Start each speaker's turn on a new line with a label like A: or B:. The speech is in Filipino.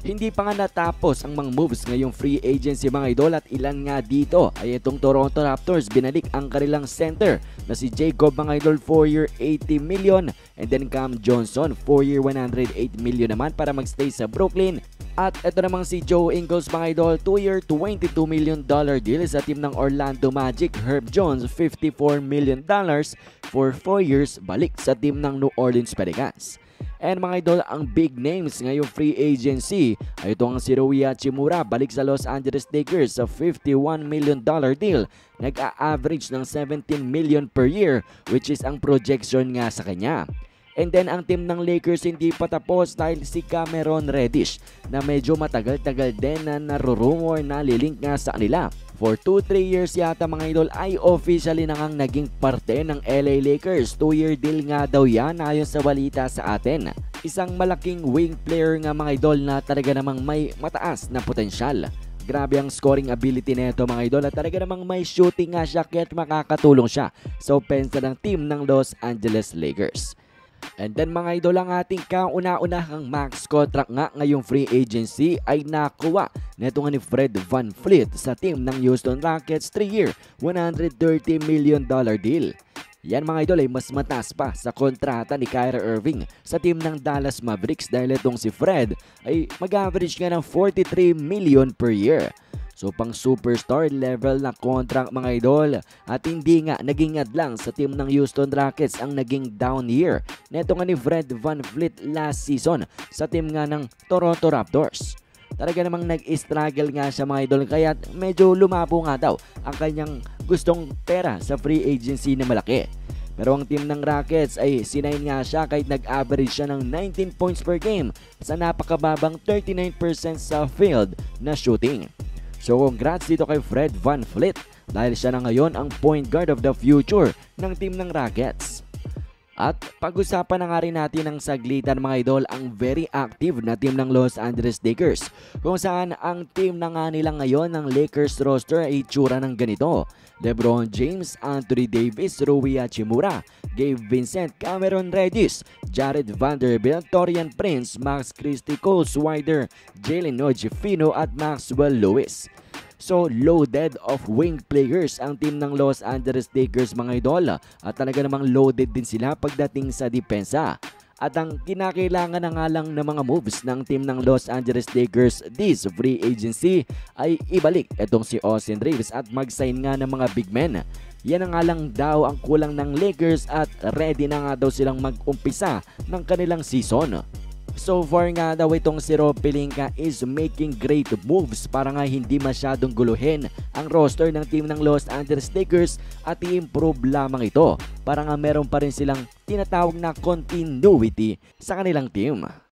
A: Hindi pa nga natapos ang mga moves ngayong free agency mga idol at ilan nga dito ay itong Toronto Raptors. Binalik ang kanilang center na si Jacob mga idol 4 year 80 million. And then Cam Johnson 4 year 108 million naman para magstay sa Brooklyn. At ito namang si Joe Ingles mga idol 2 year 22 million dollar deal sa team ng Orlando Magic. Herb Jones 54 million dollars for 4 years balik sa team ng New Orleans Pelicans. And mga idol, ang big names ngayong free agency ay ito ang si Rui Hachimura balik sa Los Angeles Lakers sa 51 million dollar deal. Nag-a-average ng 17 million per year which is ang projection nga sa kanya. And then ang team ng Lakers hindi pa tapos dahil si Cameron Reddish na medyo matagal-tagal din na narurumor na lilink nga sa kanila. For 2-3 years yata mga idol ay officially na ngang naging parte ng LA Lakers. 2-year deal nga daw yan ayon sa balita sa atin. Isang malaking wing player nga mga idol na talaga namang may mataas na potensyal. Grabe ang scoring ability nito mga idol at talaga namang may shooting nga siya kaya makakatulong siya sa opensa ng team ng Los Angeles Lakers. And then mga idol ang ating kauna-unahang max contract nga ngayong free agency ay nakuha neto nga ni Fred Van Fleet sa team ng Houston Rockets 3-year 130 million dollar deal. Yan mga idol ay mas mataas pa sa kontrata ni Kyrie Irving sa team ng Dallas Mavericks dahil itong si Fred ay mag-average nga ng 43 million per year. So pang superstar level na contract mga idol at hindi nga naging lang sa team ng Houston Rockets ang naging down year neto nga ni Fred Van Vliet last season sa team nga ng Toronto Raptors. Talaga namang nag-struggle nga siya mga idol kaya medyo lumabo nga daw ang kanyang gustong pera sa free agency na malaki. Pero ang team ng Rockets ay sinayin nga siya kahit nag-average siya ng 19 points per game sa napakababang 39% sa field na shooting. So congrats dito kay Fred Van Fleet dahil siya na ngayon ang point guard of the future ng team ng Rockets. At pag-usapan na nga rin natin ng saglitan mga idol ang very active na team ng Los Angeles Lakers kung saan ang team na nga nila ngayon ng Lakers roster ay itsura ng ganito. Lebron James, Anthony Davis, Rui Hachimura, Gabe Vincent, Cameron Reddish, Jared Vanderbilt, Torian Prince, Max Christie, Cole Swider, Jalen Ojefino at Maxwell Lewis. So loaded of wing players ang team ng Los Angeles Lakers mga idol at talaga namang loaded din sila pagdating sa depensa. At ang kinakailangan na nga lang ng mga moves ng team ng Los Angeles Lakers this free agency ay ibalik itong si Austin Reeves at mag-sign nga ng mga big men. Yan na nga lang daw ang kulang ng Lakers at ready na nga daw silang mag-umpisa ng kanilang season. So far nga daw itong si Rob Pelinka is making great moves para nga hindi masyadong guluhin ang roster ng team ng Los Angeles Lakers at i-improve lamang ito para nga meron pa rin silang tinatawag na continuity sa kanilang team.